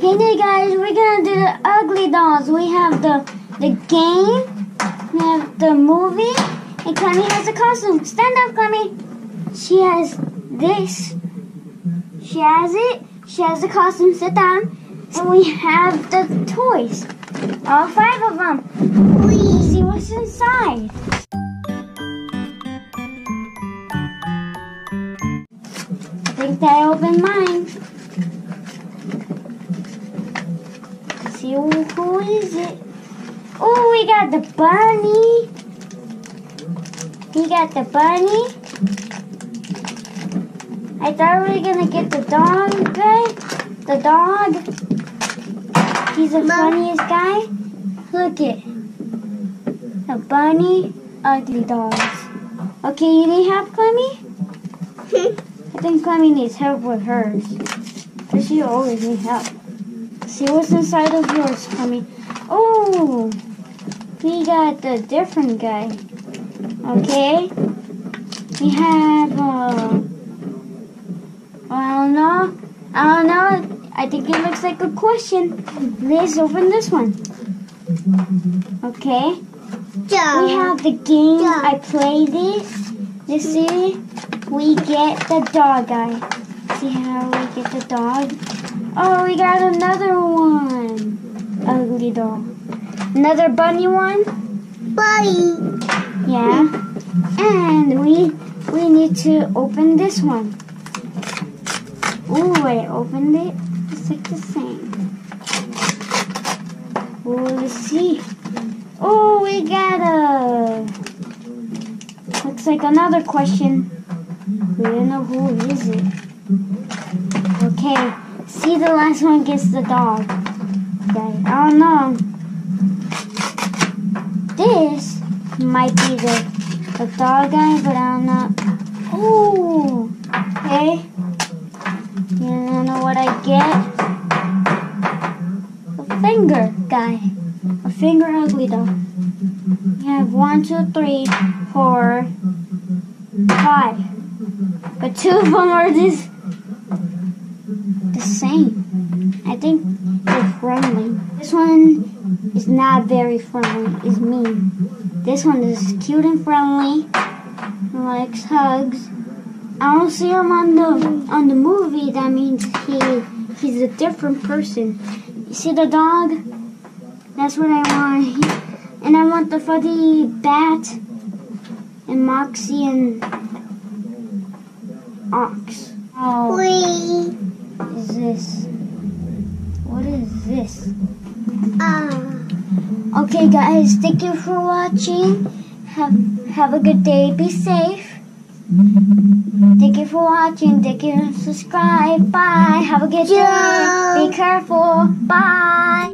Hey there guys, we're gonna do the ugly dolls. We have the the game, we have the movie, and Clemmy has a costume. Stand up, Clemmy. She has this. She has it. She has the costume. Sit down. And we have the toys. All five of them. Please see what's inside. I think I opened mine. See who, is it? Oh, we got the bunny. We got the bunny. I thought we were gonna get the dog guy. The dog. He's the funniest guy. Look it. The bunny, ugly dogs. Okay, you need help, Clemmy? I think Clemmy needs help with hers. Cause she always needs help. See what's inside of yours, Clemmy. Oh, we got the different guy. Okay. We have, uh, I don't know. I don't know. I think it looks like a question. Let's open this one. Okay. Yeah. We have the game. Yeah. I play this. You see? We get the dog guy. See how we get the dog? Oh, we got another one. Ugly doll. Another bunny one. Bunny. Yeah. And we we need to open this one. Ooh, I opened it. It's like the same. Ooh, let's see. Oh, we got a. Looks like another question. We don't know who is it. Okay. See the last one gets the dog. Okay. I don't know. This might be the the dog guy, but I'm not. Oh, okay. You don't know what I get? A finger guy. A finger ugly doll. We have one, two, three, four, five. But two of them are this the same. I think they're friendly. This one is not very friendly. Is mean. This one is cute and friendly. Likes hugs. I don't see him on the on the movie. That means he he's a different person. You see the dog? That's what I want. And I want the fuzzy bat and Moxy and Ox. Oh. What is this? What is this? Uh. Okay, guys, thank you for watching. Have have a good day. Be safe. Thank you for watching. Thank you. Subscribe. Bye. Have a good day. Be careful. Bye.